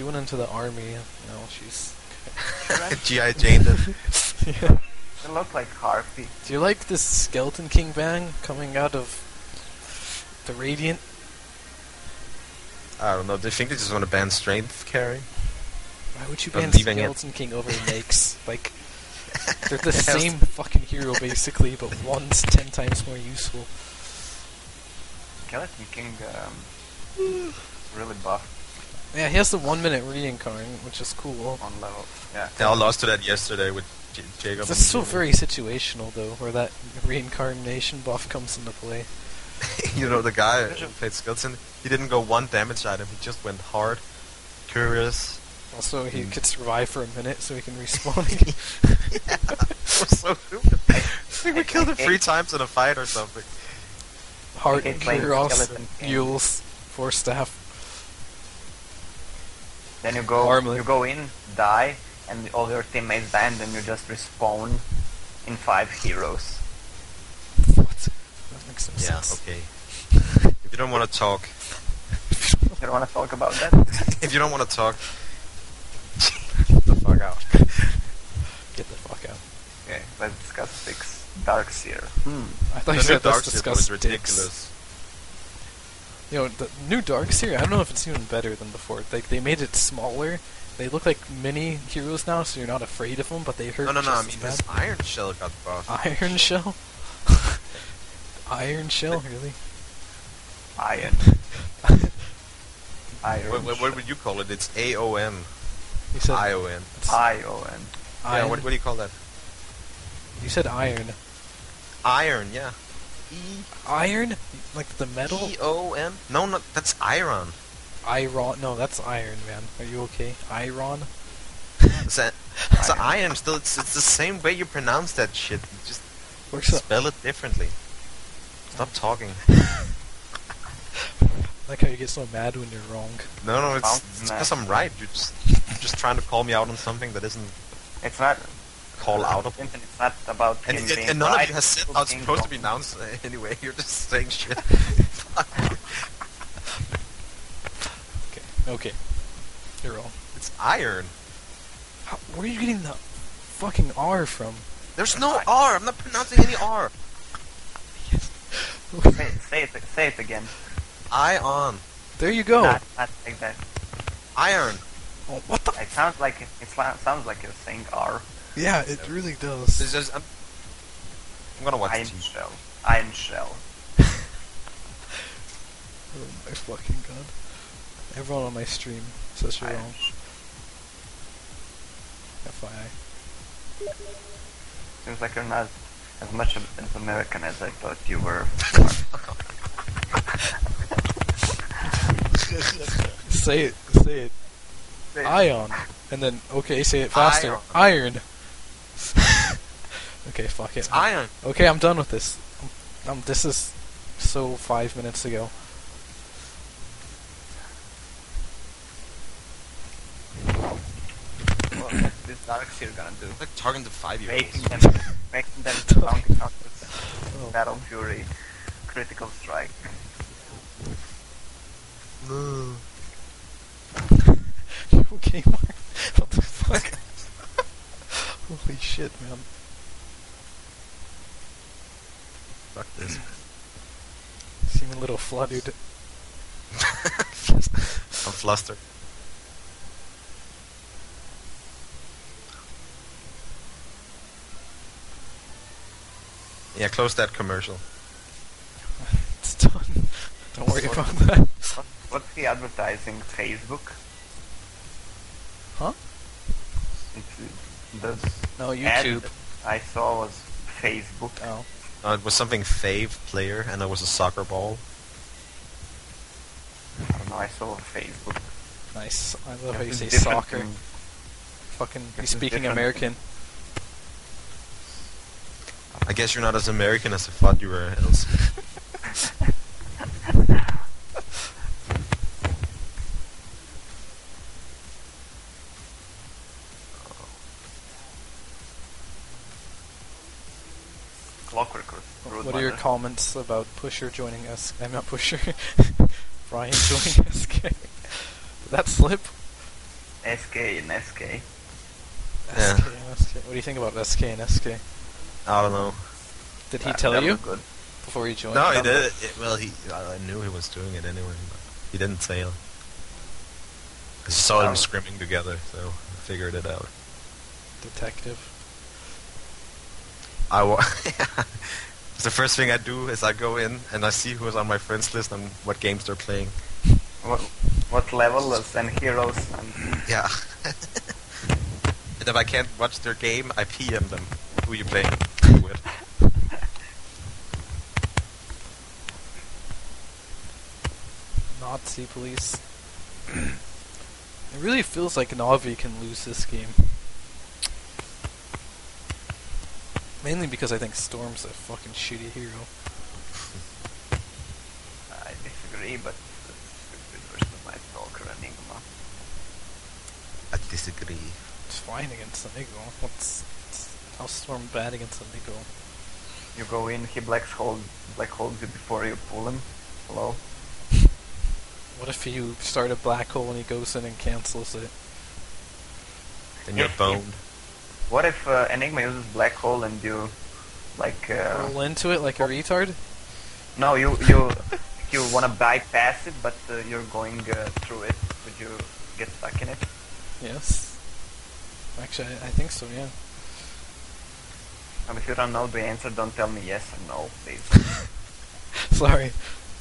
she went into the army. You know, she's. G.I. Jane did. yeah. It looked like Harpy. Do you like this Skeleton King bang coming out of the Radiant? I don't know. Do you think they just want to ban strength carry? Why would you ban leaving it. Skeleton King over Makes? Like, they're the same fucking hero basically, but one's ten times more useful. Skeleton King, um, really buff Yeah, he has the one minute reincarn, which is cool. on level. Yeah. They all lost to that yesterday with J- Jacob. That's and so very situational though, where that reincarnation buff comes into play. you know, the guy who played Skeleton, he didn't go one damage item. He just went hard, curious. Also, he Mm. could survive for a minute so he can respawn again. yeah, that was so stupid. I think we killed him three times in a fight or something. Heart, hate playing Kuros, Mules, Force Staff. Then you go, Normally. you go in, die, and all your teammates die, and then you just respawn in five heroes. What? That makes no Yeah, sense. okay. if you don't want to talk, You don't want to talk about that? if you don't want to talk, get the fuck out. Get the fuck out. okay, let's discuss six Darkseer. Hmm. I thought The you said let's Dark Souls discuss is dicks. ridiculous. You know, the new Dark Seer, I don't know if it's even better than before. Like, they made it smaller. They look like mini heroes now, so you're not afraid of them, but they hurt No, no, no. I mean, this. Iron Shell got buffed. Iron Shell? Iron Shell, really? Iron. Iron. What, what, what would you call it? It's AON. You said ION. it's I-O-N. Yeah, what, what do you call that? You said iron. Iron, yeah. E Iron? Like the metal? E O N? No, no, that's iron. Iron? No, that's iron, man. Are you okay? Iron? It's, a, it's a Iron. iron. Still, it's, it's the same way you pronounce that shit. You just Works out. spell it differently. Stop talking. Like how you get so mad when you're wrong. No, no, it's Sounds because. I'm right. You're just you're just trying to call me out on something that isn't It's not. Call outable. Vincent, It's not about And, him and, being and none right, of you has said it's how it's being supposed to be announced uh, anyway. You're just saying shit. Okay. Okay. You're wrong. it's iron. How, where are you getting the fucking R from? There's no R. I'm not pronouncing any R. Say, say it. Say it again. Ion. There you go. Not, not like that. Iron. Oh, what the? It sounds like it, it sounds like you're saying R. Yeah, it really does. This is, I'm, I'm gonna watch Iron TV. shell. Iron shell. Oh my fucking god. Everyone on my stream says you're Iron wrong. sh- FYI. Seems like you're not as much of as American as I thought you were. Say it. Say it. Ion. And then, okay, say it faster. Iron. okay, fuck it. It's iron. Okay, I'm done with this. Um, this is so five minutes ago. What is this Darkseer gonna do? It's Like talking to five year Making olds. them, making them bounty hunters. Oh. Battle Fury, critical strike. No. You okay, Mark? What the fuck? Holy shit, man. Fuck this. Seem a little flooded. I'm flustered. Yeah, close that commercial. It's done. Don't worry about that. What, what's he advertising? Facebook? Huh? It's, the No, YouTube. that I saw was Facebook. Oh. Uh, it was something fave player, and it was a soccer ball. I don't know, I saw Facebook. Nice. I love how you say soccer. from- Fucking, This you is speaking different. American. I guess you're not as American as I thought you were, else. Clockwork Road What are your Runner. Comments about Pusher joining us? I'm not Pusher. Brian joining us. Did that slip? SK and SK. Yeah. SK and SK. What do you think about SK and SK? I don't know. Did he That- tell that you good. before he joined? No, he did it. it- Well, he. I I knew he was doing it anyway. But he didn't say it. I saw Oh. them scrimming together, so I figured it out. Detective. I wa- the first thing I do is I go in and I see who's on my friends list and what games they're playing. What, what levels and heroes and Yeah. and if I can't watch their game, I PM them. Who you playing with? Nazi police. it really feels like Navi can lose this game. Mainly because I think Storm's a fucking shitty hero. I disagree, but that's stupid versus my Stalker Enigma. I disagree. It's fine against Enigma. What's, what's how's Storm bad against Enigma? You go in, he black hold black holds you before you pull him. Hello. What if you start a black hole and he goes in and cancels it? Then you're If- boned. What if uh, Enigma uses black hole and you, like, uh, Roll into it like a retard? no, you you you want to bypass it, but uh, you're going uh, through it. Would you get stuck in it? Yes. Actually, I, I think so, yeah. Um, if you don't know the answer, don't tell me yes or no, please. Sorry.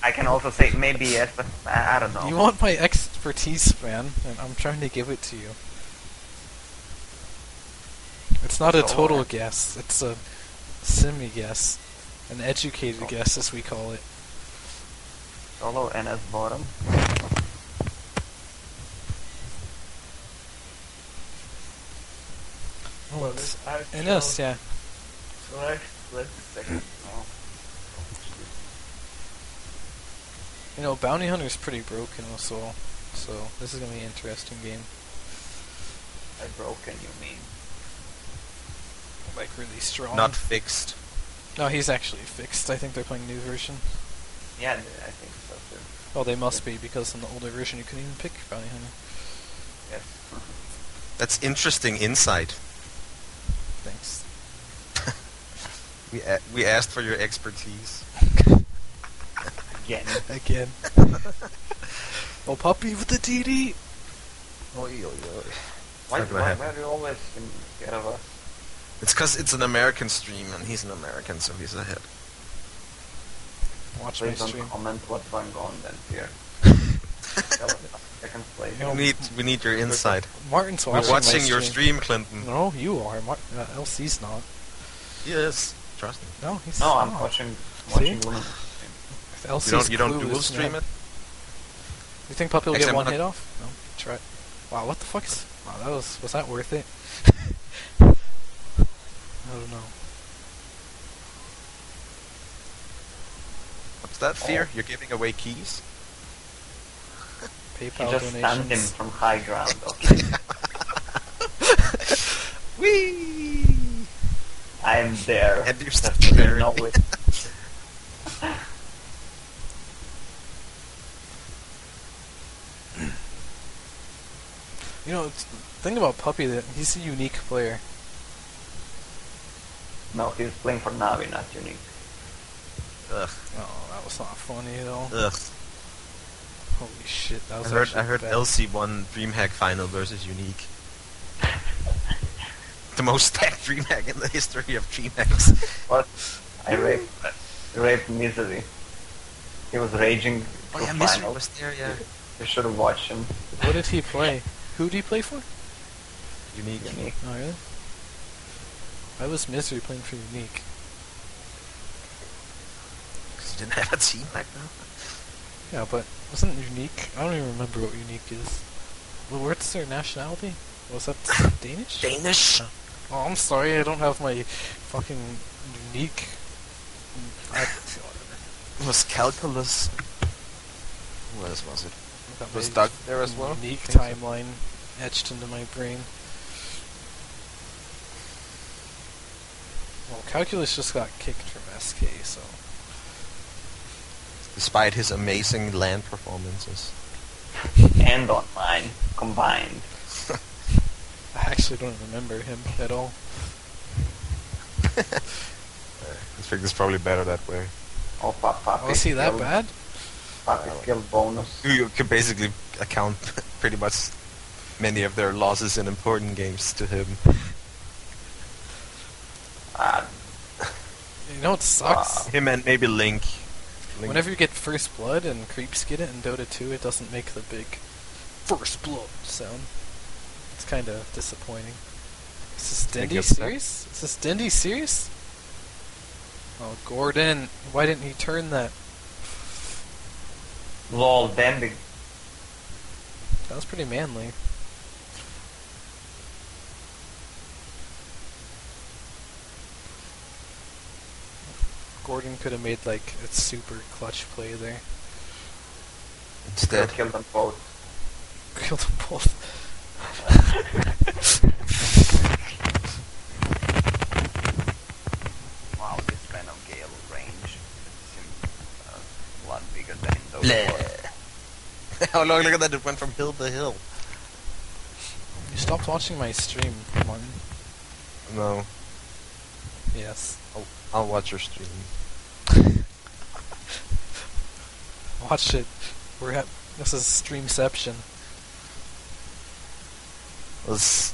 I can also say maybe yes, but I, I don't know. You want my expertise, man, and I'm trying to give it to you. It's not a total guess. It's a semi guess, an educated Oh. guess, as we call it. Solo NS bottom. Oh, it's actual- NS, yeah. Right, let's second. Oh. You know, Bounty Hunter's pretty broken also, so this is gonna be an interesting game. By broken, you mean? Like really strong. Not fixed. No, he's actually fixed. I think they're playing new version. Yeah, I think so too. Well, they must be because in the older version you couldn't even pick Bounty Hunter. Yes. That's interesting insight. Thanks. We a- we asked for your expertise. Again. Again. oh, Puppey with the DD. Why, Not gonna why, why are you always scared of us? It's because it's an American stream and he's an American, so he's ahead. Watch my Please don't stream. comment what's going on then here. I can play. No. We need we need your insight. Martin's watching. We're watching, watching your stream. stream, Clinton. No, you are. Mar- uh, LC's not. Yes, trust me. No, he's No, I'm watching watching See? Lumen. LC's You don't you don't clue dual stream not- it? You think Puppey will Actually, get one hit off? No. Try. it. Wow, what the fuck is? Wow, that was was that worth it? I don't know. What's that fear? Oh. You're giving away keys? You PayPal just stunned him from high ground, okay? Whee! I'm there. And you're Just still so you there. know it. You know, think about Puppey. That he's a unique player. No, he's playing for Navi, not Unique. Ugh, Oh, that was not funny at all. ugh. Holy shit, that was I was heard I heard bad. LC won DreamHack final versus Unique. the most stacked DreamHack in the history of DreamHacks. What? I raped, raped Misery. He was raging oh through yeah, Misery finals. was there, yeah. You should have watched him. What did he play? Who did he play for? Unique. Unique. Oh, really? I was Misery playing for Unique. Because you didn't have a team back then. Yeah, but wasn't Unique? I don't even remember what Unique is. Well, what's their nationality? Was that Danish? Danish. Oh, I'm sorry, I don't have my fucking Unique. I, It was calculus. Who else was it? Was Doug there as well? Unique timeline etched into my brain. Well, Calculus just got kicked from SK, so Despite his amazing land performances. And online combined. I actually don't remember him at all. I think it's probably better that way. Oh, pa- Puppey Was oh, he that skill- bad? Puppey skill bonus. You, you can basically account pretty much many of their losses in important games to him. Ah, You know what sucks? Uh, wow. Him and maybe Link. Link. Whenever you get first blood and creeps get it in Dota 2, it doesn't make the big first blood sound. It's kind of disappointing. Is this Think Dendi it's that? serious? Is this Dendi serious? Oh, Gordon, why didn't he turn that? lol, Dendi. That was pretty manly. Gordon could have made like a super clutch play there. Still Instead. killed them both. Killed them both. Wow, this Venom Gale range seems uh, a lot bigger than in those How long? Look at that! It went from hill to hill. You stopped watching my stream, Martin. No, Yes. I'll, I'll watch your stream. Watch it. We're at this is Streamception. Let's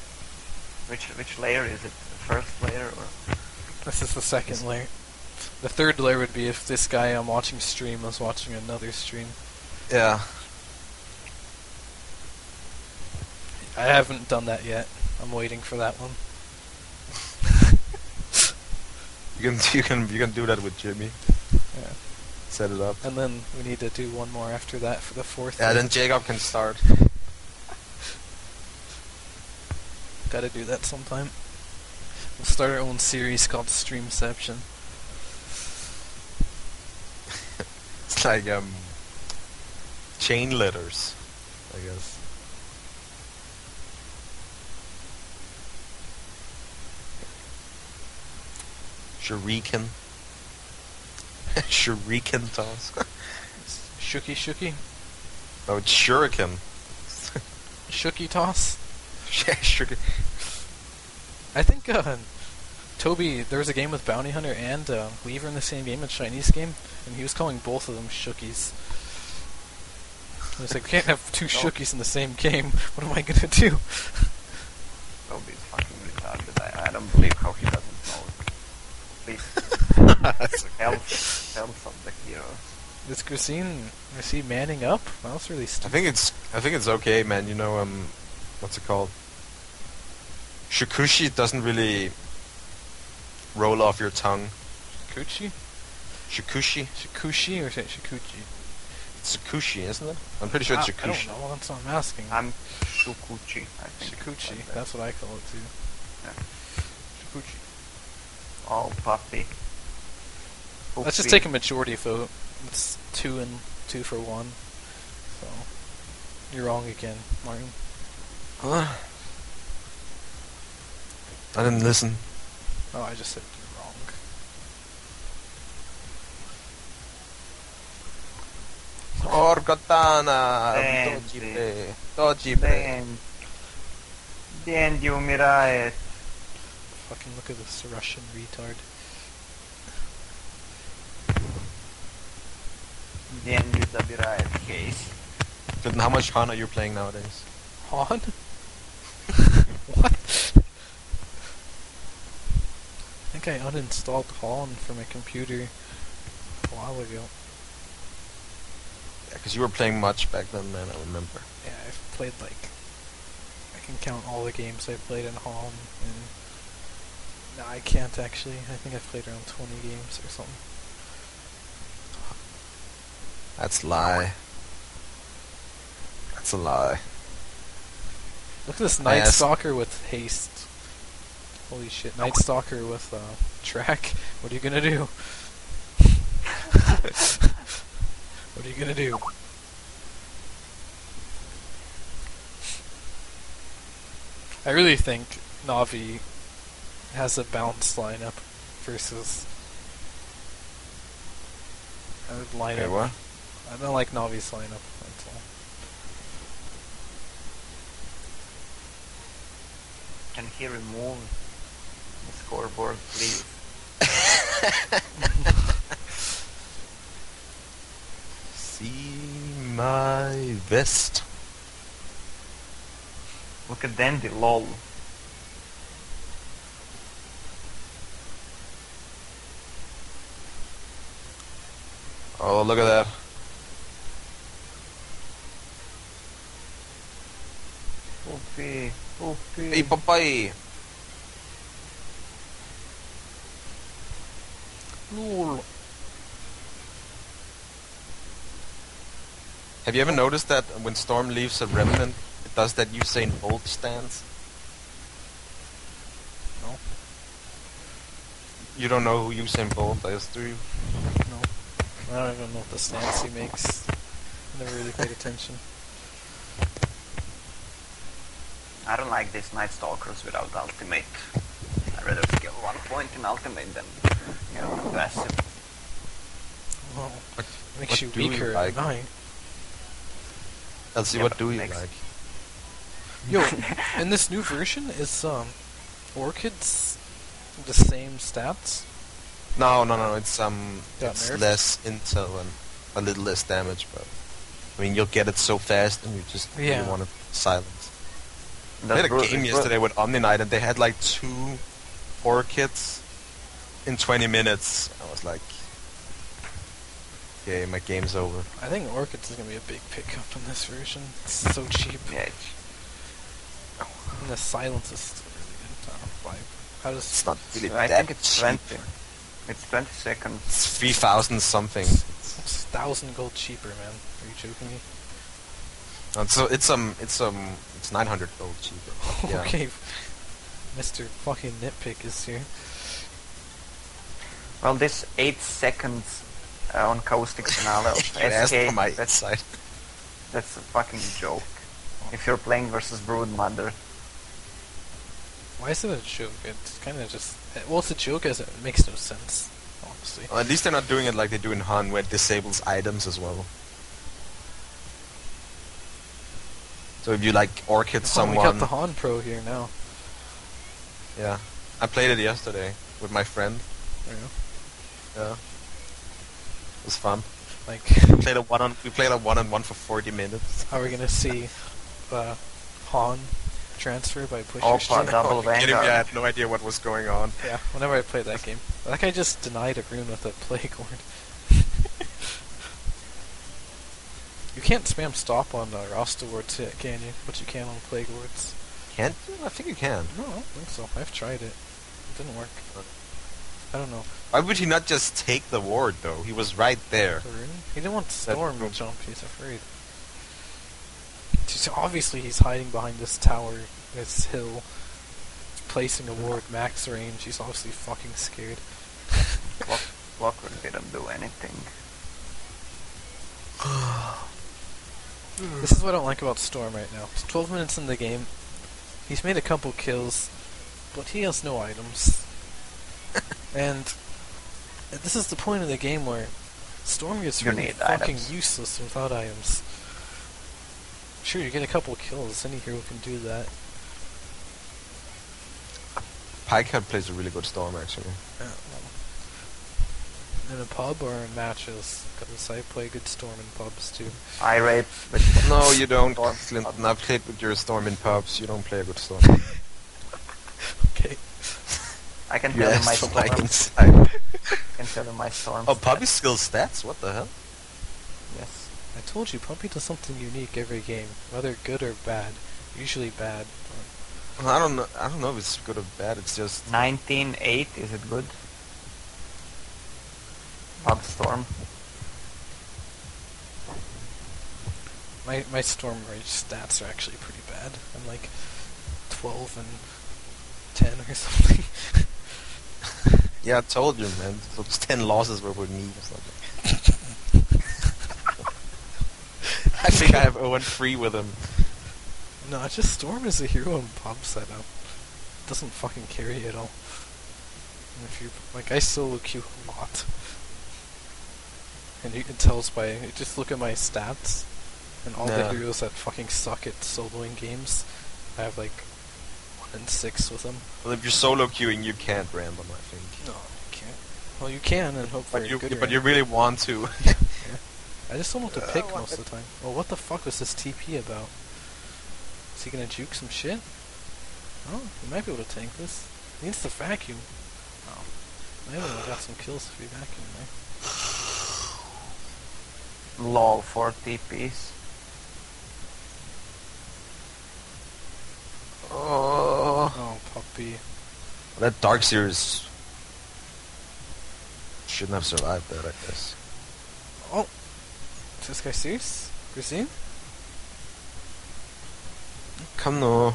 Which which layer is it? The first layer or? This is the second layer. The third layer would be if this guy I'm watching stream was watching another stream. yeah. I haven't done that yet. I'm waiting for that one. You can you can you can do that with Jimmy. Yeah. Set it up. And then we need to do one more after that for the fourth. Yeah, then Jacob can start. Gotta do that sometime. We'll start our own series called Streamception. It's like um chain letters, I guess. Shuriken. Shuriken toss. Shooky Shooky? no, it's shuriken. Shooky Toss? Yeah, shuriken. I think uh, Toby, there was a game with Bounty Hunter and uh, Weaver in the same game, a Chinese game, and he was calling both of them Shookies. I was like, we can't have two Shookies in the same game. What am I gonna do? Toby's fucking retarded. I, I don't believe how he doesn't know. Please health health of. Is Christine, is he manning up? That was really I think it's I think it's okay, man. You know, um, what's it called? Shikushi doesn't really roll off your tongue. Shikuchi? Shikushi, Shikushi or is it Shikuchi? it's Shikushi, isn't it? I'm pretty sure it's I, I don't know, that's what I'm asking. I'm Shukuchi. I think. Shikuchi, that's what I call it too. Yeah. Shikuchi all puffy. Hopefully. Let's just take a majority vote. It's two and two for one. So you're wrong again, Martin. Huh? I didn't listen. Oh, I just said you're wrong. Or katana, dojibre, dojibre. Then, then you. Fucking look at this Russian retard. Деньги right, case. Then how much HoN are you playing nowadays? HoN? what? I think I uninstalled HoN from my computer a while ago. Yeah, because you were playing much back then, man, I remember. Yeah, I've played like... I can count all the games I've played in HoN and no, I can't actually. I think I've played around 20 games or something. That's a lie. That's a lie. Look at this Night asked- Stalker with haste. Holy shit, Night Stalker with uh, track. What are you gonna do? what are you gonna do? I really think Navi has a balanced lineup versus a lineup. Okay, what? I don't like Navi's lineup. That's all. Can he remove the scoreboard, please? See my vest. Look at Dendi, lol. Oh, look at that. Poopy, poopy. Hey, Popeye. Lol. Have you ever noticed that when Storm leaves a remnant, it does that Usain Bolt stance? No. You don't know who Usain Bolt is, do you? No. I don't even know what the stance he makes. I Never really paid attention. I don't like these Night Stalkers without ultimate. I'd rather skill one point in ultimate than, you know, passive. Well, What- makes what you do you like? at nine. Let's see, Yeah, what do you next- like? Yo, in this new version, is um, Orchids the same stats? No, no, no, it's um, Got it's nerfed? less intel and a little less damage, but I mean, you'll get it so fast, and you just Yeah. really want to silence. I That's had a bru- game bru- yesterday with Omni Knight, and they had like two orchids in 20 minutes. I was like, okay, my game's over. I think Orchids is gonna be a big pickup in this version. It's so cheap. Yeah, And the silence is still really good. I don't know why. How does It's not really I that think it's cheap. 20. It's 20 seconds. It's 3,000 something. It's a thousand gold cheaper, man. Are you joking me? And so it's um, it's um, it's 900 gold cheaper. Yeah. okay, Mr. Fucking Nitpick is here. Well, this 8 seconds uh, on Caustic Finale of SK, my that's, insight. that's a fucking joke. If you're playing versus Broodmother, Why is it a joke? It's kind of just. Well, it's a joke as it makes no sense, honestly. Well, at least they're not doing it like they do in HoN, where it disables items as well. So if you like orchid Oh, we got the HoN Pro here now. yeah, I played it yesterday with my friend. Go. Yeah, it was fun. Like, We played a one on we played a one on one for 40 minutes. are we gonna see uh, HoN transfer by push All your part stick? double Are you kidding. I had no idea what was going on. Yeah, whenever I played that game. That guy just denied a rune with a plague ward. you can't spam stop on uh, roster wards yet, can you? But you can on plague wards. Can't? I think you can. No, I don't think so. I've tried it. It didn't work. I don't know. Why would he not just take the ward though? He was right there. The rune? He didn't want Storm to rune. jump. He's afraid. So obviously he's hiding behind this tower, this hill, placing a ward max range. He's obviously fucking scared. Clock, Clockwork didn't do anything. This is what I don't like about Storm right now. It's 12 minutes in the game. He's made a couple kills, but he has no items. and this is the point of the game where Storm gets You really fucking items. useless without items. Sure, you get a couple kills. Any hero can do that. Pikehead plays a really good storm actually. Yeah, well, in a pub or in matches, because I play good Storm in pubs too. I rape, but No, you don't, Storm. Clinton. I've played with your storm in pubs. You don't play a good storm. Okay. I can you tell you my asked for my storm. insight. I can tell you my storm. Oh, stats. Puppey skill stats? What the hell? Yes. I told you, Puppey does something unique every game, whether good or bad. Usually bad. Well, I don't know. I don't know if it's good or bad. It's just 19.8, is it good? Pub Storm. My my Storm Rage stats are actually pretty bad. I'm like 12 and 10 or something. yeah. I told you, man. Those ten losses were with me or something. I think I have 0 3 with him. no, just Storm is a hero in pub setup. Doesn't fucking carry at all. And if you like, I solo queue a lot, and you can tell by just look at my stats, and all Yeah. the heroes that fucking suck at soloing games, I have like one and six with them. Well, if you're solo queuing, you can't random, I think. No, you can't. Well, you can, and hope for But you, but you really want to. I just don't know what to Uh, pick what most the- of the time. Well, what the fuck was this TP about? Is he gonna juke some shit? Oh, he might be able to tank this. He needs to vacuum. Oh. Maybe have only got some kills if he vacuum there. Lol, 4 TPs. oh, Oh, Puppey. that Dark Series shouldn't have survived that, I guess. Oh! Is this guy serious? Grazine? Come no.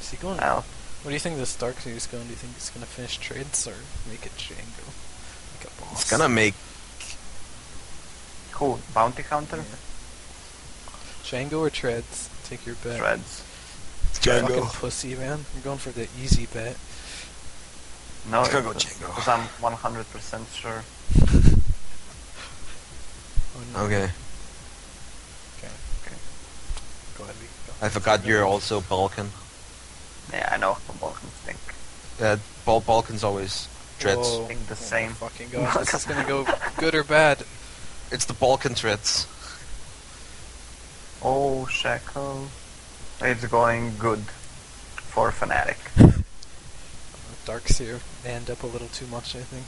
Is he going? Well, What do you think this Dark Seer's going? Do you think he's gonna finish treads or make a Django? Like a boss? It's gonna make cool. Bounty counter? Django or Treads? Take your bet. Treads. Fucking pussy, man. I'm going for the easy bet. No, It's gonna go because Django. because I'm 100% sure. Oh, no. Okay. Okay. Okay. Go ahead. we- Go. I forgot you're also Balkan. Yeah, I know how Balkans think. Uh, Bal- Balkan's always dreads. Whoa. think the Oh same. fucking god, this is gonna go good or bad. It's the Balkan dreads. Oh, Shackle. It's going good for Fnatic. Dark's here. End up a little too much, I think.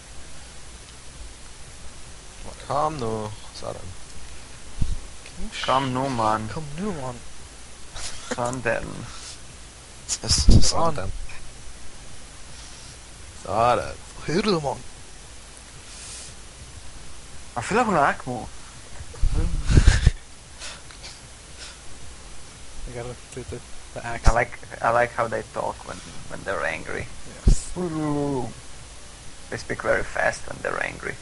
Come no. Sådan. Can you sh- Come nu, man. Come new one. Sådan. Sådan. Sådan. Hit him on. I feel like an Akmo. I gotta do the, the axe. I like I like how they talk when when they're angry. Yes. They speak very fast when they're angry.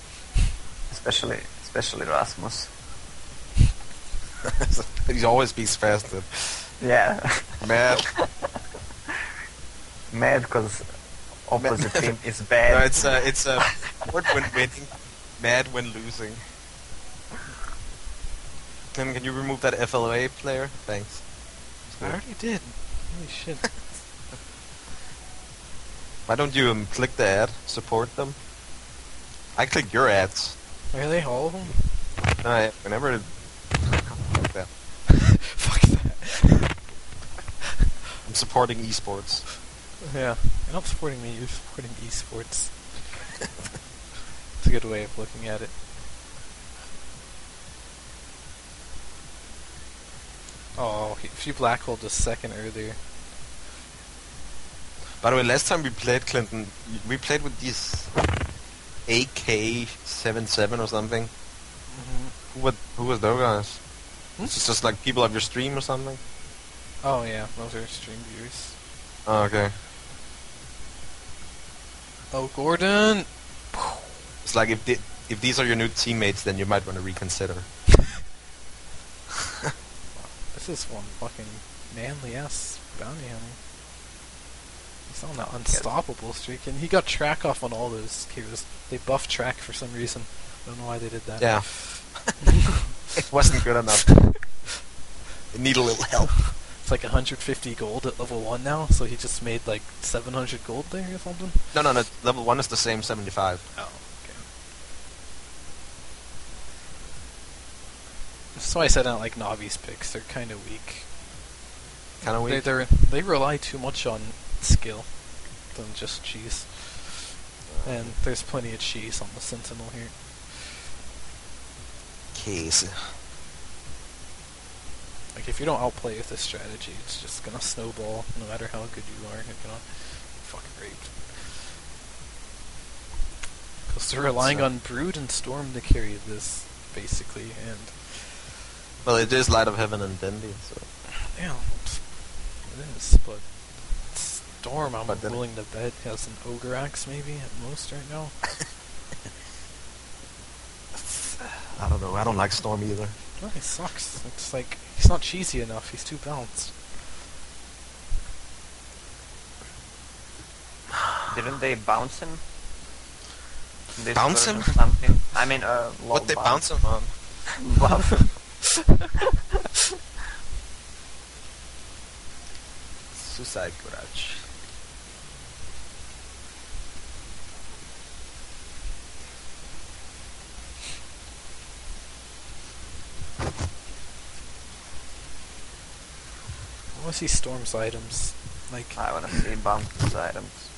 Especially especially Rasmus. he always speaks faster. Yeah. Mad. Mad because opposite team is No, bad. it's uh, it's uh, word when winning, mad when losing. Can can you remove that FLA player? Thanks. I already did. Holy shit. Why don't you um, click the ad? Support them. I click your ads. Really? All of them? I whenever. Fuck that. Fuck that. I'm supporting esports. Yeah. You're not supporting me, you're supporting esports. it's a good way of looking at it. Oh, he- if you blackholed a second earlier. By the way, last time we played Clinton, we played with these AK77 or something. Mm-hmm. Who was who was those guys? Hmm? It's just like people of your stream or something. Oh yeah, those are stream viewers. Oh, okay. Oh, Gordon! It's like if the, if these are your new teammates, then you might want to reconsider. This is one fucking manly ass bounty hunter. He's on that unstoppable streak, and he got track off on all those heroes. They buffed track for some reason. I don't know why they did that. Yeah. it wasn't good enough. It need a little help. It's like 150 gold at level 1 now, so he just made like 700 gold there or something. No, no, no. Level one is the same 75. Oh, okay. That's why I said I don't like Navi's picks. They're kind of weak. Kind of weak. they're, they rely too much on skill than just cheese. And there's plenty of cheese on the Sentinel here. Case. Like if you don't outplay with this strategy, it's just gonna snowball. No matter how good you are, you're gonna fucking raped. Because they're relying So- on Brood and Storm to carry this, basically, and Well, it is Light of Heaven and Dendi, so. yeah, it is. But Storm, I'm But then- willing to bet has an ogre axe maybe at most right now. I don't know. I don't like Storm either. No, he sucks. It's like he's not cheesy enough. He's too balanced. Didn't they bounce him? This Bounce turn him? or Something. I mean, uh, lol What they bounce him on? Buff. Suicide Garage. Want to see Storm's items. Like, I wanna see Bounce's items.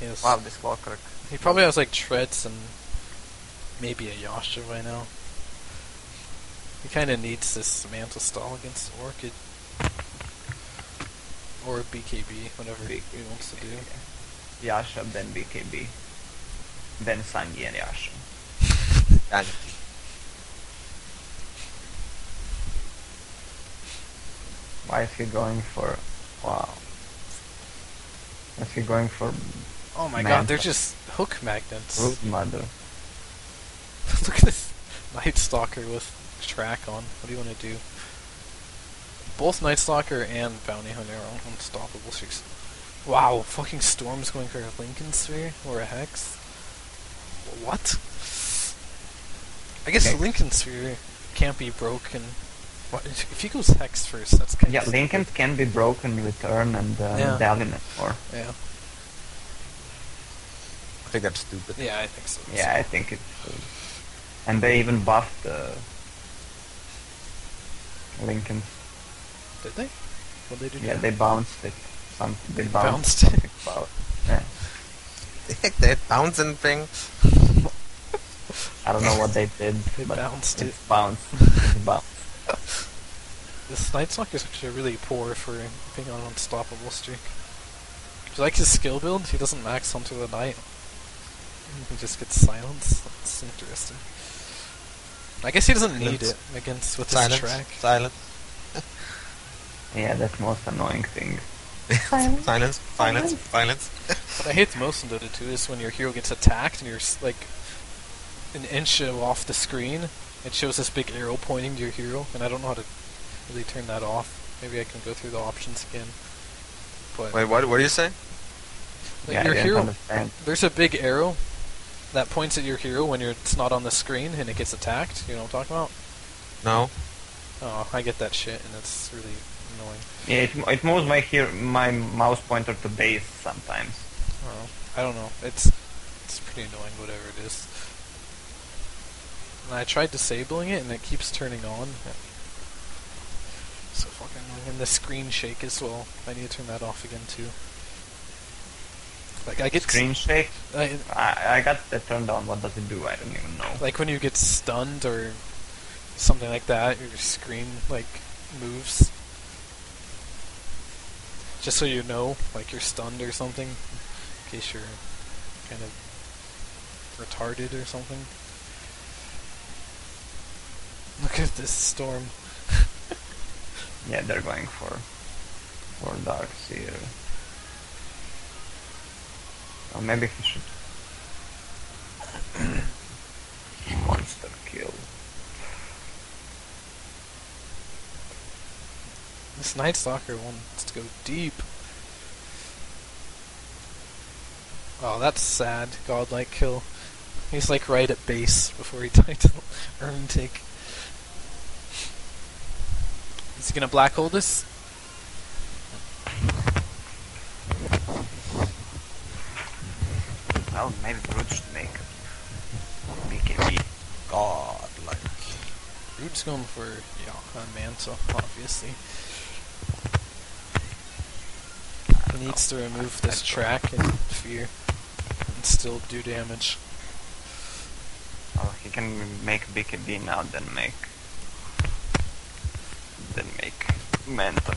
he, has, Wow, this Valkyrie. he probably has like treads and maybe a Yasha by now. He kind of needs this Manta Style against Orchid. Or BKB, whatever he wants to do. Yasha, then BKB. Then Sange and Yasha. And Why is he going for... Wow. Is he going for Oh my god, they're just hook magnets. Broodmother? Look at this Night Stalker with track on. What do you want to do? Both Night Stalker and Bounty Hunter are unstoppable. streaks. Wow, fucking Storm's going for a Linken's Sphere or a Hex? What? I guess Hex. Linken's Sphere can't be broken. What, if he goes Hex first, that's kind Yeah, of Linken can be broken with Turn and uh, Yeah. Dallinet or... Yeah, I think that's stupid. yeah, I think so. Yeah, I think it's... Uh, and they even buffed uh, Linken. Did they? What did they do? Yeah, now? they bounced it. Some, they They bounced, bounced it. something about- Yeah. that bouncing thing. I don't know what they did, They but bounced it. it's bounced. It's bounced. This Night Stalker is actually really poor for being on an unstoppable streak. If you like his skill build, he doesn't max onto the Night. He just gets silence. That's interesting. I guess he doesn't need it against with his Silence. track. Silence. Yeah, that's most annoying thing. Silence. Silence. Silence. Silence. What I hate the most in Dota 2 is when your hero gets attacked and you're like an inch off the screen. It shows this big arrow pointing to your hero, and I don't know how to really turn that off. Maybe I can go through the options again. But Wait, what? What do you say? like, yeah, your hero understand. There's a big arrow that points at your hero when you're, it's not on the screen and it gets attacked. You know what I'm talking about? No. Oh, I get that shit and it's really annoying. Yeah, it, it moves my here my mouse pointer to base sometimes. Oh, I don't know. It's it's pretty annoying, whatever it is. And I tried disabling it and it keeps turning on. So fucking. And the screen shake as well. I need to turn that off again too. Like I get Screen shake. I, I, I got that turned on. What does it do? I don't even know. like when you get stunned or something like that, your screen like moves. Just so you know, like you're stunned or something, in case you're kind of retarded or something. Look at this storm. Yeah, they're going for for Dark Seer. Or maybe he should monster kill. This Night Stalker wants to go deep. Oh, that's sad. Godlike kill. He's like right at base before he died to take. Is he gonna black hole this? Well, maybe Brood should make BKB. God, like. Brood's going for yeah, Manta, obviously. He needs to remove this track and fear and still do damage. Oh, he can make BKB now, then make then make Manta.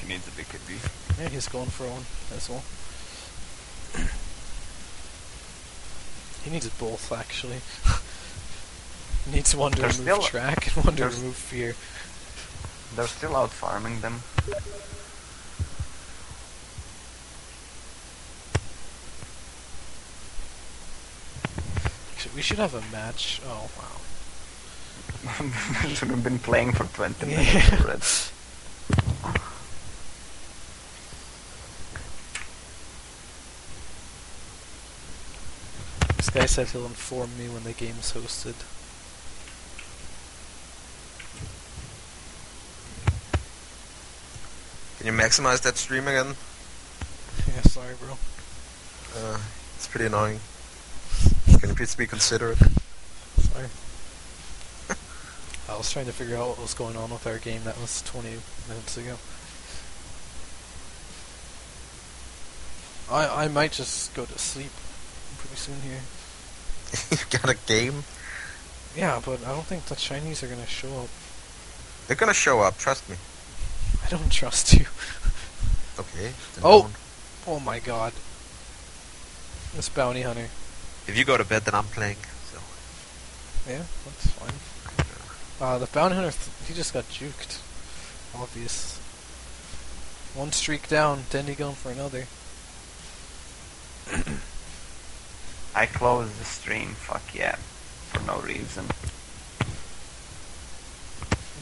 He needs a BKB. Yeah, he's going for one as well. he needs both, actually. he needs one to They're remove track and one to remove fear. They're still out farming them. Actually, we should have a match. Oh, wow. Should have been playing for 20 Yeah. minutes already. This guy said he'll inform me when the game's hosted. Can you maximize that stream again? yeah, sorry, bro. Uh, it's pretty annoying. Can you please be considerate? Sorry. I was trying to figure out what was going on with our game. That was 20 minutes ago. I I might just go to sleep pretty soon here. You've got a game? Yeah, but I don't think the Chinese are gonna show up. They're gonna show up, trust me. I don't trust you. okay. Oh! Oh my god. This bounty hunter. If you go to bed, then I'm playing, so. Yeah, that's fine. Uh, the bounty hunter, he just got juked. Obvious. One streak down, Dendi going for another. I closed the stream, fuck yeah. For no reason.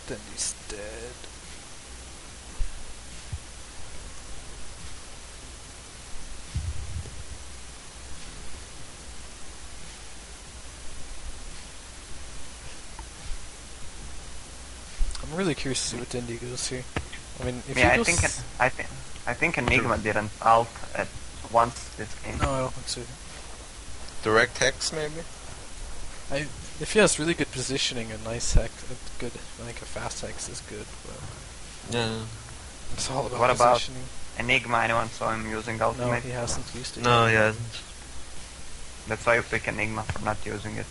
Dendi's dead. I'm really curious to see what Dendi goes here. I mean, if yeah, he I goes... think I think I think Enigma didn't alt at once this game. No, I don't think so. Direct hex, maybe? I, if he has really good positioning, a nice hex, a good, like a fast hex is good, but Yeah. it's all about What about- positioning. Enigma, anyone saw him using No, ultimate? he hasn't used it. No, yet. he hasn't. That's why you pick Enigma for not using it.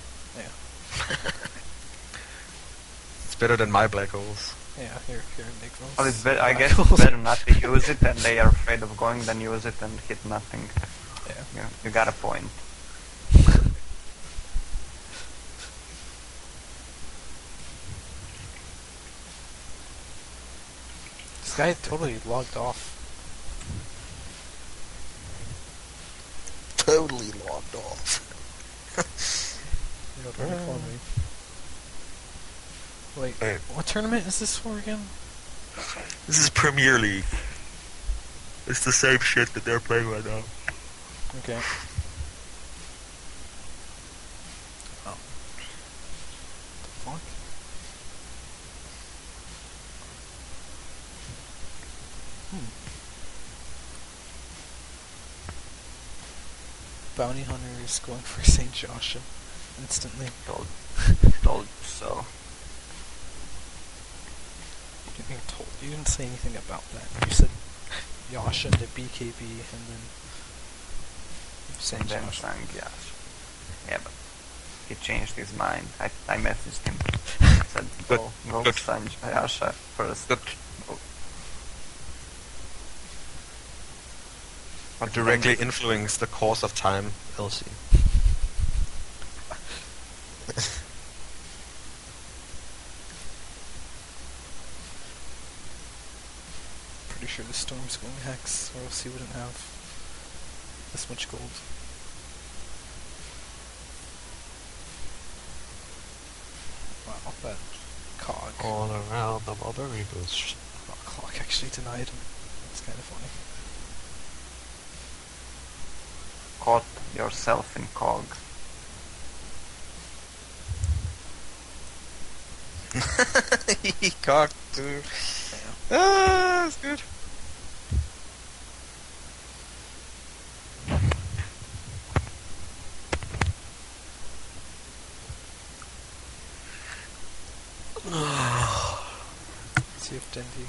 It's better than my black holes. Yeah, here, here, Nicholas. Well, it's better, I guess it's better not to use it and they are afraid of going than use it and hit nothing. Yeah. You, you got a point. This guy totally logged off. Totally logged off. You know, pretty funny. Wait, Wait. what tournament is this for again? This is Premier League. It's the same shit that they're playing right now. Okay. Oh. The fuck? Hmm. Bounty hunter is going for St. Joshua instantly. Told, told so. You didn't told you didn't say anything about that. You said Yasha to BKB and then St. And then Joshua. sang yes. Yeah, but he changed his mind. I, I messaged him. I said, go, go good. Sanjay Asha first. Good. Oh. Or directly influence the course of time, LC. Pretty sure the storm's going hex, or else he wouldn't have this much gold. Wow, that cog. All around the mulberry bush. Oh, clock actually denied him. That's kind of funny. Caught yourself in cog. he cocked too. Yeah. Ah, that's good. Let's see if Dendi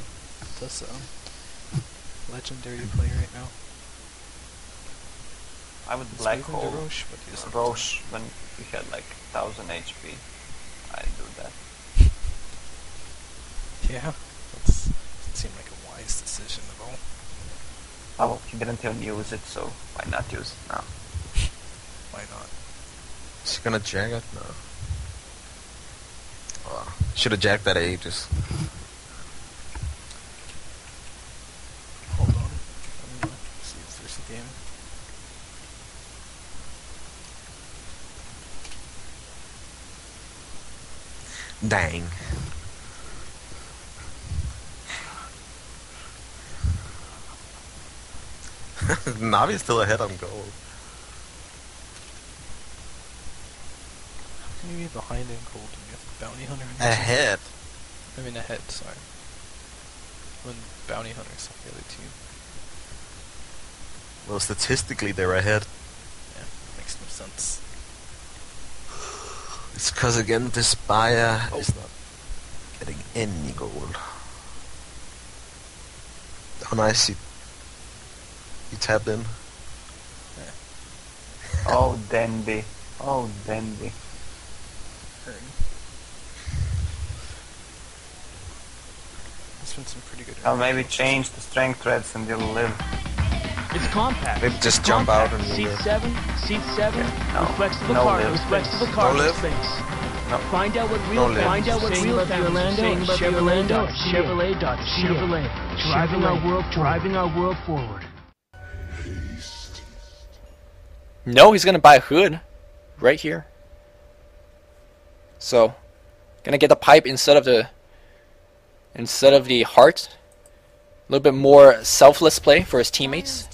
does um, legendary play right now. I would He's black hole Rosh, but he doesn't. Rosh when he had like 1000 HP. I'd do that. Yeah, that's doesn't seem like a wise decision at all. Oh, he didn't even use it, so why not use it now? Why not? Is he gonna jack it? No. Oh, Should have jacked that ages. Hold on. I'm gonna see if there's a game. Dang. Navi's still ahead on gold. How can you be behind in gold when you have bounty hunter? on your team? Ahead. I mean ahead. Sorry. When bounty hunters on the other team. Well, statistically, they're ahead. Yeah, makes no sense. It's because again, this buyer Oh. is not getting any gold. Oh, nice. He, he tapped in. Oh, Dendi. Oh, Dendi. There's been some pretty good. I'll maybe change the strength treads and you'll live. It's compact. Maybe just It's jump out compact. and Seat live. seven, seat seven, No. with flexible No cargo, live with flexible space. cargo No live? space. No. Find out what No real live. find out what Saying real about the families are Orlando, saying about the Chevrolet Orlando, dot Chevrolet dot Chevrolet, driving our world, driving our world forward. No, he's gonna buy a hood right here. So, gonna get the pipe instead of the instead of the heart. A little bit more selfless play for his teammates.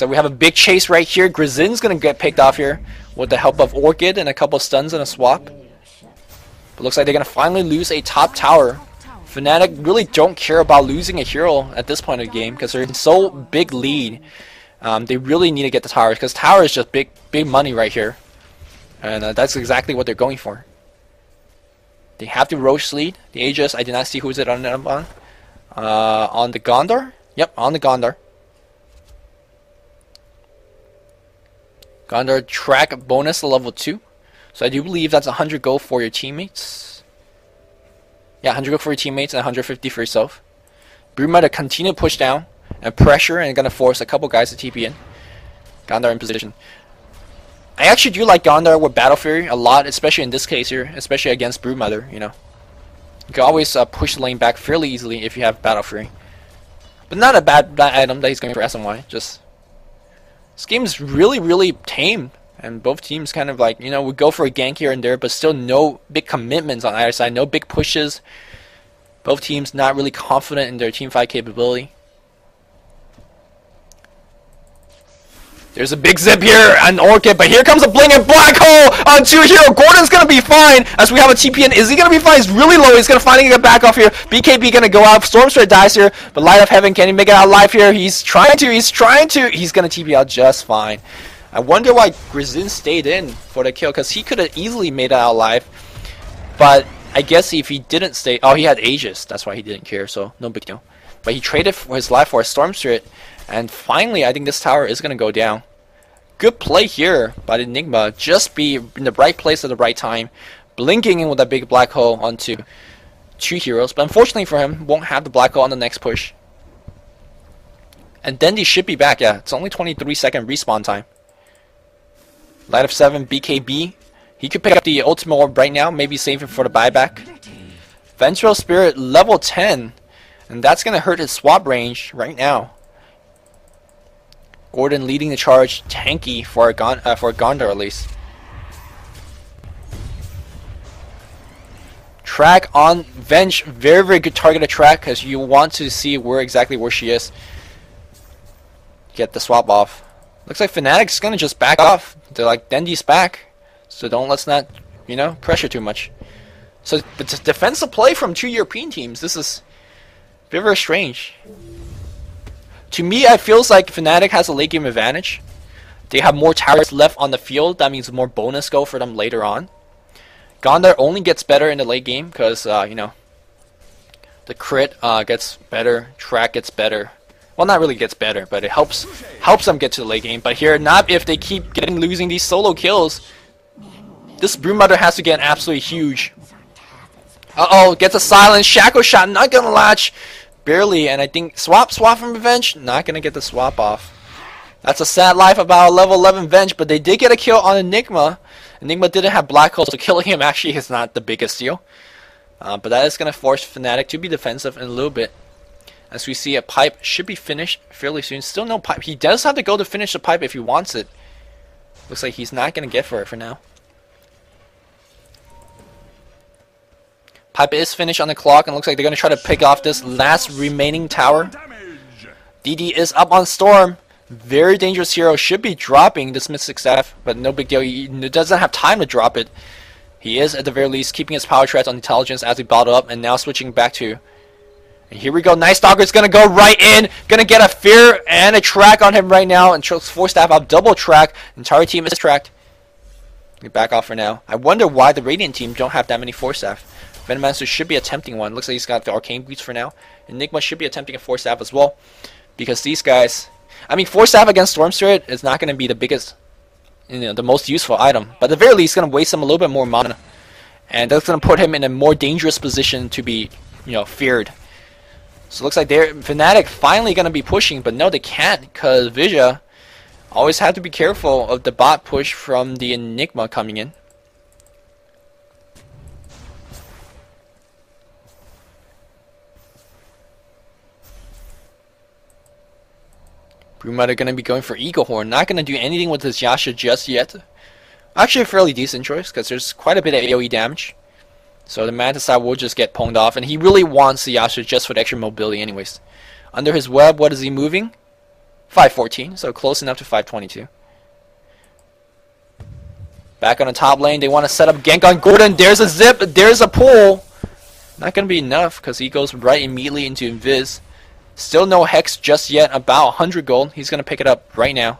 Like we have a big chase right here. Grizin's gonna get picked off here with the help of Orchid and a couple stuns and a swap. But looks like they're gonna finally lose a top tower. Fnatic really don't care about losing a hero at this point of the game because they're in so big lead. Um, they really need to get the towers because tower is just big, big money right here, and uh, that's exactly what they're going for. They have the Rosh lead. The Aegis, I did not see who's it on on. Uh, on the Gondar. Yep, on the Gondar. Gondar track bonus level two, so I do believe that's 100 gold for your teammates. Yeah, 100 gold for your teammates and 150 for yourself. Bruma to continue push down and pressure and gonna force a couple guys to TP in. Gondar in position. I actually do like Gondar with Battle Fury a lot, especially in this case here, especially against Broodmother, you know. You can always uh, push the lane back fairly easily if you have Battle Fury. But not a bad, bad item that he's going for SMY, just... This game's really, really tame. And both teams kind of like, you know, would go for a gank here and there, but still no big commitments on either side, no big pushes. Both teams not really confident in their team fight capability. There's a big zip here on Orchid, but here comes a bling and black hole on two hero. Gordon's gonna be fine as we have a TPN. Is he gonna be fine? He's really low. He's gonna finally get back off here. BKB gonna go out. Storm Spirit dies here, but Light of Heaven, can he make it out alive here? He's trying to. He's trying to. He's gonna TP out just fine. I wonder why Grizin stayed in for the kill, because he could have easily made it out alive. But I guess if he didn't stay, oh, he had Aegis. That's why he didn't care. So no big deal. But he traded for his life for a Storm Spirit, and finally, I think this tower is gonna go down. Good play here by Enigma. Just be in the right place at the right time. Blinking in with that big black hole onto two heroes. But unfortunately for him, won't have the black hole on the next push. And Dendi should be back. Yeah, it's only 23 second respawn time. Light of 7, BKB. He could pick up the ultimate orb right now. Maybe save it for the buyback. Vengeful Spirit level 10. And that's going to hurt his swap range right now. Gordon leading the charge, tanky for a Gon uh, for at least. Track on Venge, very very good target to track because you want to see where exactly where she is. Get the swap off. Looks like Fnatic's gonna just back off. They're like Dendi's back, so don't let's not you know pressure too much. So a defensive play from two European teams. This is very very strange. To me, it feels like Fnatic has a late game advantage. They have more towers left on the field. That means more bonus go for them later on. Gondar only gets better in the late game because, uh, you know, the crit uh, gets better, track gets better. Well, not really gets better, but it helps helps them get to the late game. But here, not if they keep getting losing these solo kills. This Broodmother has to get absolutely huge. Uh-oh, gets a silence. Shackle shot, not gonna latch. Barely, and I think swap, swap from Revenge, not gonna get the swap off. That's a sad life about level 11 Venge, but they did get a kill on Enigma. Enigma didn't have Black Hole, so killing him actually is not the biggest deal. Uh, but that is gonna force Fnatic to be defensive in a little bit. As we see, a pipe should be finished fairly soon. Still no pipe. He does have to go to finish the pipe if he wants it. Looks like he's not gonna get for it for now. Pipe is finished on the clock, and looks like they're going to try to pick off this last remaining tower. DD is up on Storm. Very dangerous hero. Should be dropping this Mystic Staff, but no big deal. He doesn't have time to drop it. He is, at the very least, keeping his power treads on intelligence as he bottled up, and now switching back to... And here we go. Night Stalker's going to go right in. Going to get a fear and a track on him right now, and Force Staff up. Double track. Entire team is tracked. Back off for now. I wonder why the Radiant team don't have that many Force Staff. Venomancer should be attempting one. Looks like he's got the Arcane Boots for now. Enigma should be attempting a Force Staff as well. Because these guys... I mean, Force Staff against Storm Spirit is not going to be the biggest you know, the most useful item. But at the very least, it's going to waste him a little bit more mana. And that's going to put him in a more dangerous position to be, you know, feared. So it looks like they're Fnatic finally going to be pushing, but no, they can't because Visha always have to be careful of the bot push from the Enigma coming in. Brumada going to be going for Eagle Horn. Not going to do anything with his Yasha just yet. Actually, a fairly decent choice because there's quite a bit of AoE damage. So the Manta Style will just get pwned off, and he really wants the Yasha just for the extra mobility anyways. Under his web, what is he moving? 514, so close enough to 522. Back on the top lane, they want to set up gank on Gordon. There's a zip, there's a pull. Not going to be enough because he goes right immediately into Invis. Still no Hex just yet, about 100 gold. He's going to pick it up right now.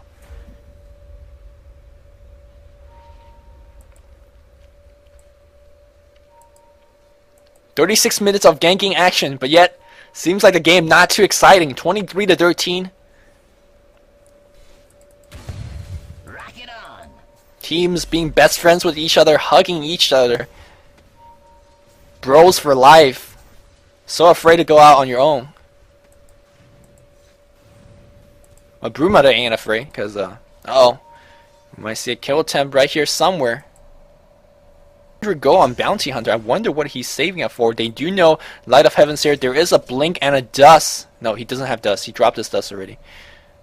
Thirty-six minutes of ganking action, but yet seems like the game not too exciting. Twenty-three to thirteen. Teams being best friends with each other, hugging each other. Bros for life. So afraid to go out on your own. My Broodmother ain't afraid, because, uh, oh. Might see a kill attempt right here somewhere. 100 go on Bounty Hunter. I wonder what he's saving it for. They do know Light of Heaven's here. There is a blink and a dust. No, he doesn't have dust. He dropped his dust already.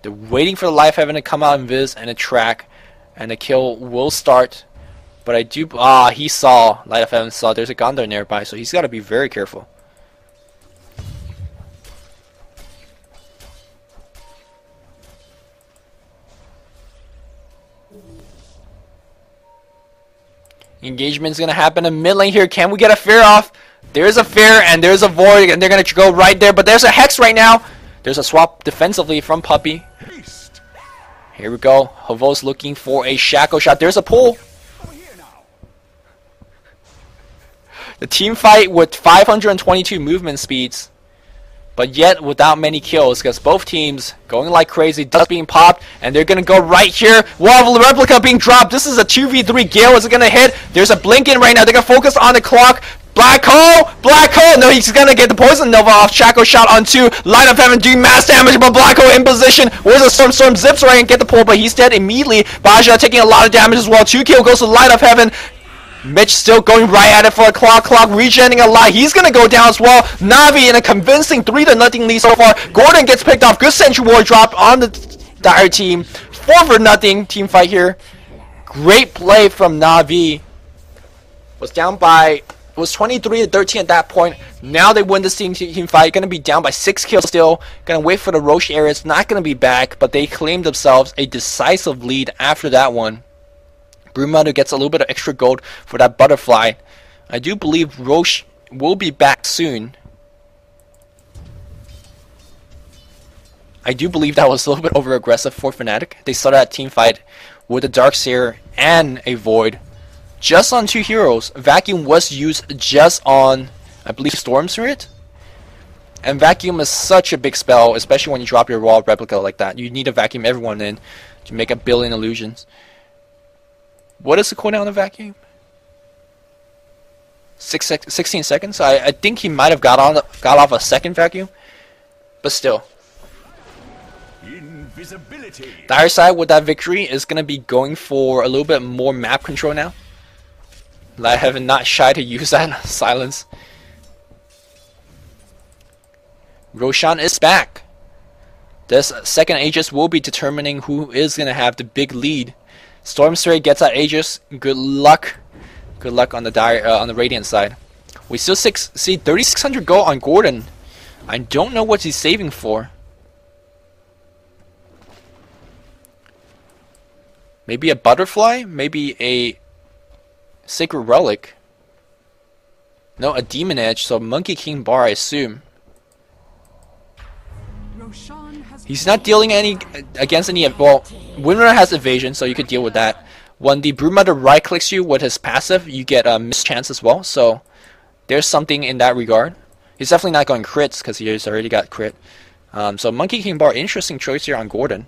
They're waiting for the Light of Heaven to come out and Viz and a track. And the kill will start. But I do... Ah, he saw. Light of Heaven saw. There's a Gondar nearby, so he's got to be very careful. Engagement's gonna happen in mid lane here. Can we get a fear off? There's a fear and there's a void, and they're gonna go right there. But there's a hex right now. There's a swap defensively from Puppey. Here we go. Havo's looking for a shackle shot. There's a pull. The team fight with 522 movement speeds, but yet without many kills because both teams going like crazy, dust being popped, and they're gonna go right here. Wall replica being dropped. This is a 2v3 Gale. Is it gonna hit? There's a blink in right now. They're gonna focus on the clock. Black hole! Black hole! No, he's gonna get the poison nova off. Shackle shot on two. Light of heaven doing mass damage, but Black hole in position. Where's the storm? Storm zips right and get the pull, but he's dead immediately. Baja taking a lot of damage as well. Two kill goes to Light of heaven. Mitch still going right at it for a clock. Clock regenerating a lot. He's gonna go down as well. Navi in a convincing three to nothing lead so far. Gordon gets picked off. Good Sentry Ward drop on the dire team. Four for nothing team fight here. Great play from Navi. Was down by was 23 to 13 at that point. Now they win this team team fight. Gonna be down by six kills still. Gonna wait for the Rosh area. It's not gonna be back, but they claim themselves a decisive lead after that one. Brumado gets a little bit of extra gold for that butterfly. I do believe Rosh will be back soon. I do believe that was a little bit over aggressive for Fnatic. They started that team fight with a Darkseer and a Void. Just on two heroes. Vacuum was used just on, I believe, Storm Spirit. And Vacuum is such a big spell, especially when you drop your raw replica like that. You need to vacuum everyone in to make a billion illusions. What is the cooldown on the vacuum? Six sec 16 seconds. I, I think he might have got on got off a second vacuum, but still. Invisibility. Dire side with that victory is gonna be going for a little bit more map control now. I have not shy to use that silence. Roshan is back. This second Aegis will be determining who is gonna have the big lead. Storm Spirit gets that Aegis. Good luck. Good luck on the dire, uh, on the Radiant side. We still six see 3600 gold on Gordon. I don't know what he's saving for. Maybe a butterfly? Maybe a sacred relic? No, a demon edge, so Monkey King bar I assume. He's not dealing any against any. Well, Windrunner has evasion, so you could deal with that. When the Broodmother right clicks you with his passive, you get a miss chance as well. So there's something in that regard. He's definitely not going crits because he's already got crit. Um, so Monkey King bar, interesting choice here on Gordon.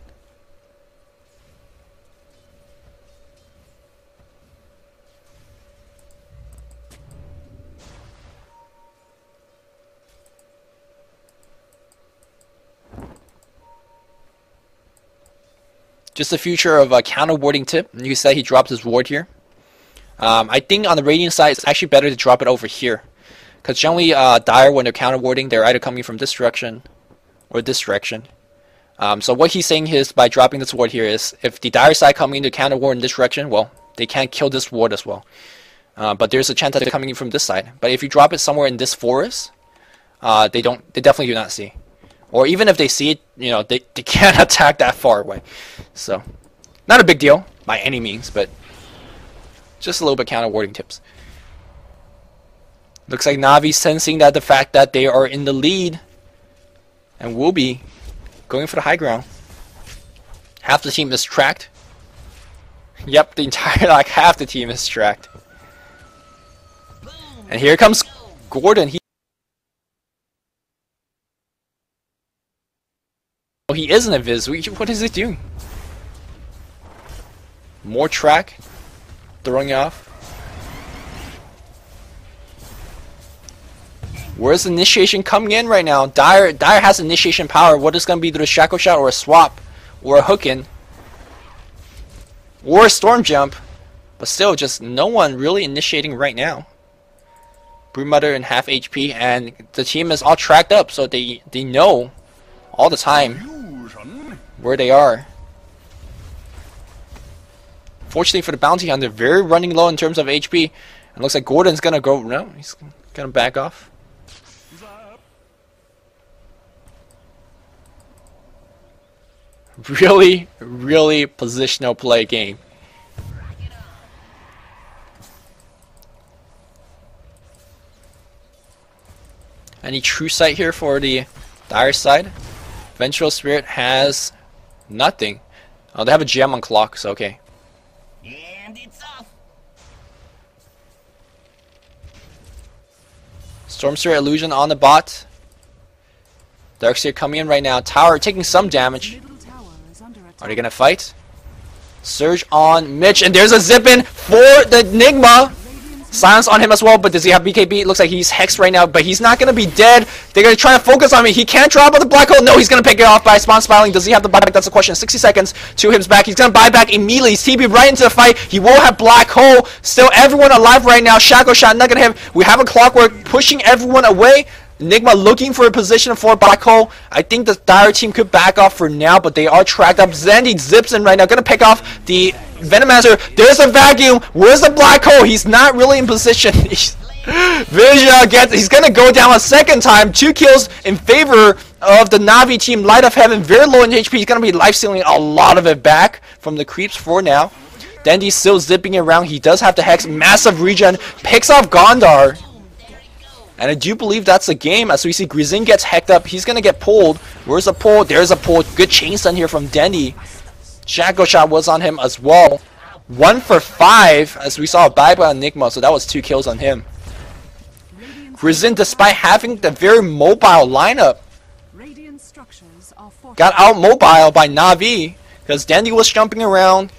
Just the future of a counter warding tip. You said he dropped his ward here. Um, I think on the Radiant side, it's actually better to drop it over here. Because generally, uh, Dire, when they're counter warding, they're either coming from this direction or this direction. Um, so what he's saying is, by dropping this ward here, is if the Dire side coming to counter ward in this direction, well, they can't kill this ward as well. Uh, but there's a chance that they're coming in from this side. But if you drop it somewhere in this forest, uh, they don't. They definitely do not see. Or even if they see it, you know, they, they can't attack that far away. So, not a big deal by any means, but just a little bit counter warding tips. Looks like Navi sensing that the fact that they are in the lead and will be going for the high ground. Half the team is tracked. Yep, the entire like half the team is tracked. And here comes Gordon. He Oh, he isn't a Viz. What is it doing? More track. Throwing off. Where's initiation coming in right now? Dire Dire has initiation power. What is going to be the Shackle Shot or a swap? Or a hook in? Or a storm jump? But still, just no one really initiating right now. Broodmother in half HP, and the team is all tracked up, so they they know all the time where they are. Fortunately for the bounty hunter, very running low in terms of HP. It looks like Gordon's gonna go. No, he's gonna back off. Really, really positional play game. Any true sight here for the dire side? Vengeful Spirit has nothing. Oh, they have a gem on clock, so okay. And it's off. Stormseer Illusion on the bot. Darkseer coming in right now. Tower taking some damage. Middle tower is under attack. Are they gonna fight? Surge on Mitch, and there's a zip in for the Enigma. Silence on him as well, but does he have BKB? Looks like he's hexed right now, but he's not gonna be dead. They're gonna try to focus on me. He can't drop on the black hole. No, he's gonna pick it off by spawn spiraling. Does he have the buyback? That's the question. 60 seconds to him's back. He's gonna buy back immediately. He's TB right into the fight. He will have black hole. Still everyone alive right now. Shackle shot, not gonna hit him. We have a clockwork pushing everyone away. Enigma looking for a position for Black Hole. I think the Dire team could back off for now, but they are tracked up. Zandy zips in right now, gonna pick off the Venomancer. There's a vacuum. Where's the Black Hole? He's not really in position. Vision gets, he's gonna go down a second time. Two kills in favor of the Navi team. Light of Heaven, very low in HP. He's gonna be life stealing a lot of it back from the creeps for now. Dendi's still zipping around. He does have the Hex. Massive regen. Picks off Gondar. And I do believe that's the game as we see Grizin gets hacked up. He's to get pulled. Where's the pull? There's a pull. Good chain stun here from Dendi. Shackle shot was on him as well. One for five as we saw a bye by Enigma, so that was two kills on him. Grizin, despite having the very mobile lineup, got out mobile by Navi because Dendi was jumping around.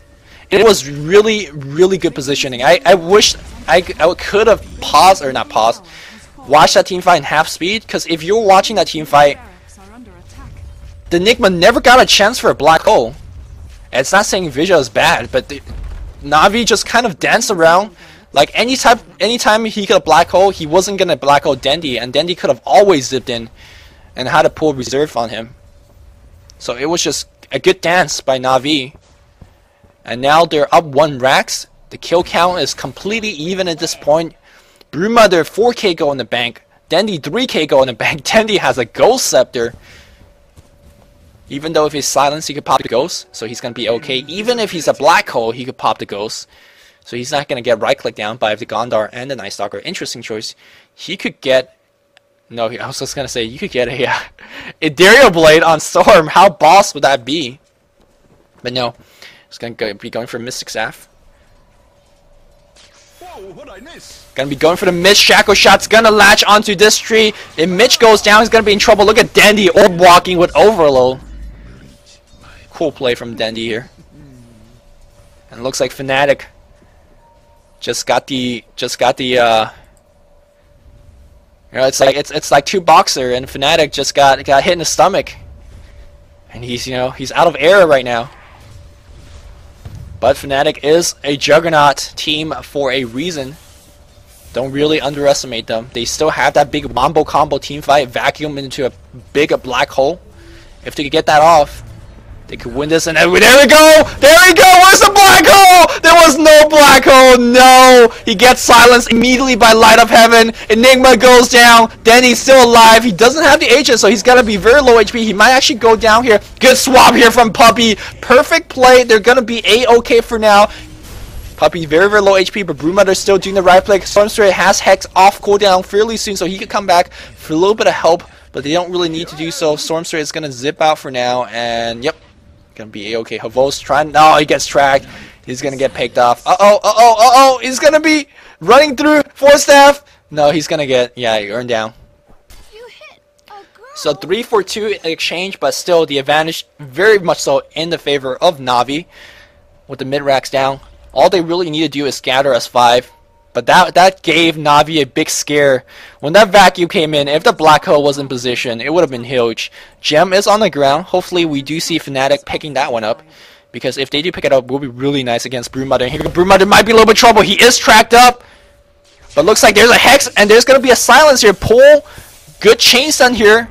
It was really, really good positioning. I, I wish I, I could have paused, or not paused, watched that team fight in half speed because if you're watching that team fight, the Enigma never got a chance for a black hole. It's not saying Vija is bad, but the, Navi just kind of danced around. Like any type, anytime he a black hole, he wasn't gonna black hole Dendi, and Dendi could have always zipped in and had a pull reserve on him. So it was just a good dance by Navi. And now they're up one racks. The kill count is completely even at this point. Broodmother 4k go in the bank. Dendi 3k go in the bank. Dendi has a ghost scepter. Even though if he's silenced, he could pop the ghost, so he's gonna be okay. Even if he's a black hole, he could pop the ghost. So he's not gonna get right click down by the Gondar and the Night Stalker. Interesting choice. He could get no, I was just gonna say you could get a uh, Ethereal Blade on Storm. How boss would that be? But no, he's gonna go, be going for Mystic Staff. Gonna be going for the Mitch Shackle shot's gonna latch onto this tree. If Mitch goes down, he's gonna be in trouble. Look at Dendi orb walking with Overload. Cool play from Dendi here. And looks like Fnatic just got the just got the uh you know, it's like it's it's like two boxer and Fnatic just got got hit in the stomach. And he's you know, he's out of air right now. But Fnatic is a juggernaut team for a reason. Don't really underestimate them. They still have that big mambo combo team fight, vacuum into a big black hole. If they could get that off, they could win this. And there we go! There we go! Where's the black hole? There was no black hole. No! He gets silenced immediately by Light of Heaven. Enigma goes down. Danny's still alive. He doesn't have the agent, so he's gonna be very low HP. He might actually go down here. Good swap here from Puppey. Perfect play. They're gonna be a-okay for now. Puppey very very low HP, but Broodmother's still doing the right play. Stormstray has Hex off cooldown fairly soon, so he could come back for a little bit of help, but they don't really need to do so. Stormstray is gonna zip out for now, and yep, gonna be a okay. Havos trying. No, he gets tracked. He's gonna get picked off. Uh oh, uh oh, uh oh. He's gonna be running through Force Staff. No, he's gonna get yeah, earn down. So three for two exchange, but still the advantage very much so in the favor of Navi with the mid racks down. All they really need to do is scatter us five. But that that gave Navi a big scare. When that vacuum came in, if the black hole was in position, it would have been huge. Gem is on the ground. Hopefully we do see Fnatic picking that one up. Because if they do pick it up, we'll be really nice against Broodmother. Here, Broodmother might be a little bit trouble. He is tracked up. But looks like there's a Hex, and there's going to be a silence here. Pull. Good chain stun here.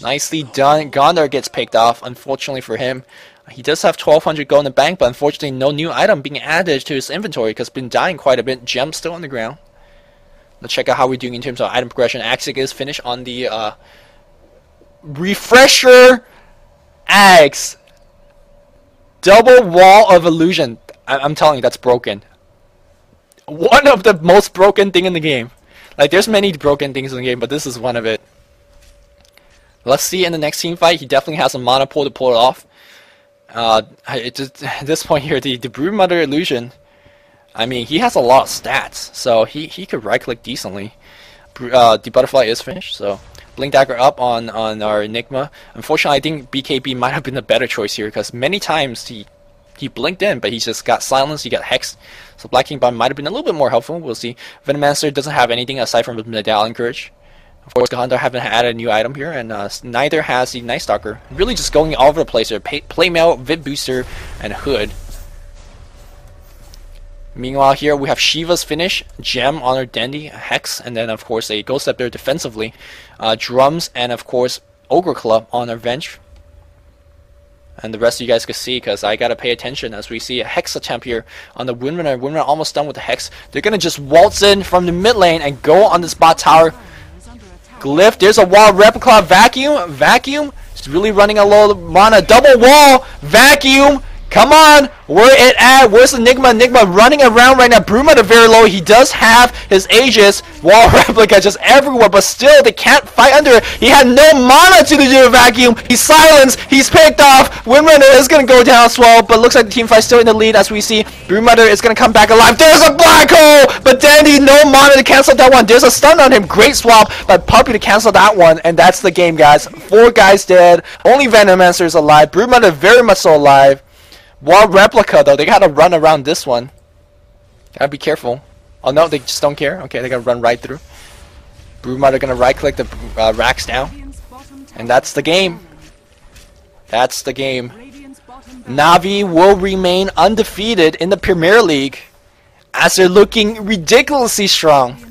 Nicely done. Gondar gets picked off, unfortunately for him. He does have 1200 gold in the bank, but unfortunately no new item being added to his inventory because been dying quite a bit. Gem still on the ground. Let's check out how we're doing in terms of item progression. Axic is finished on the uh, refresher Axe. Double wall of illusion. I I'm telling you, that's broken. One of the most broken thing in the game. Like, there's many broken things in the game, but this is one of it. Let's see in the next team fight. He definitely has a mana pool to pull it off. Uh, just, at this point here, the, the Broodmother Illusion, I mean, he has a lot of stats, so he, he could right-click decently. Uh, the Butterfly is finished, so Blink Dagger up on, on our Enigma. Unfortunately, I think BKB might have been the better choice here, because many times he he blinked in, but he just got silenced, he got hexed. So Black King Bomb might have been a little bit more helpful, we'll see. Venomancer doesn't have anything aside from Medallion Courage. Of course, Gondar haven't added a new item here, and uh, neither has the Night Stalker. Really just going all over the place here. Pay Playmail, Vid Booster, and Hood. Meanwhile, here we have Shiva's finish, Gem on her Dendi, Hex, and then of course a Ghost Scepter defensively. Uh, drums, and of course Ogre Club on her Venge. And the rest of you guys can see, because I gotta pay attention as we see a Hex attempt here on the Windrunner. Windrunner almost done with the Hex. They're gonna just waltz in from the mid lane and go on the spot tower. Glyph, there's a wall replica vacuum. Vacuum. It's really running a low mana. Double wall. Vacuum. Come on. Where it at? Where's Enigma? Enigma running around right now. Bruma the very low. He does have his Aegis. Wall replica just everywhere, but still they can't fight under it. He had no mana to do the vacuum. He's silenced. He's picked off. Windrunner is going to go down as well, but looks like the team fight still in the lead as we see. Broodmother is going to come back alive. There's a black hole, but Dendi no mana to cancel that one. There's a stun on him. Great swap, but Puppey to cancel that one, and that's the game, guys. Four guys dead. Only Venomancer is alive. Broodmother very much so alive. Wall replica though, they gotta run around this one. Gotta be careful. Oh no, they just don't care. Okay, they gotta run right through. Broodmother gonna right click the uh, racks down. And that's the game. That's the game. Navi will remain undefeated in the Premier League as they're looking ridiculously strong.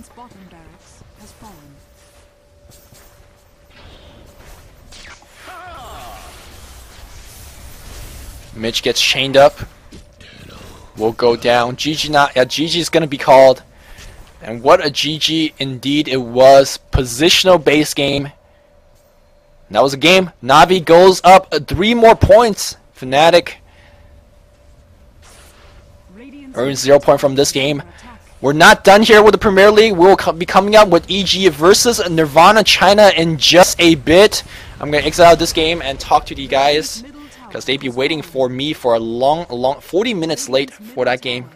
Mitch gets chained up. We'll go down. GG not. Yeah, GG is gonna be called. And what a GG indeed it was. Positional base game. That was a game. Navi goes up three more points. Fnatic earns zero point from this game. We're not done here with the Premier League. We'll be coming up with EG versus Nirvana China in just a bit. I'm going to exit out this game and talk to the guys because they'd be waiting for me for a long, long 40 minutes late for that game.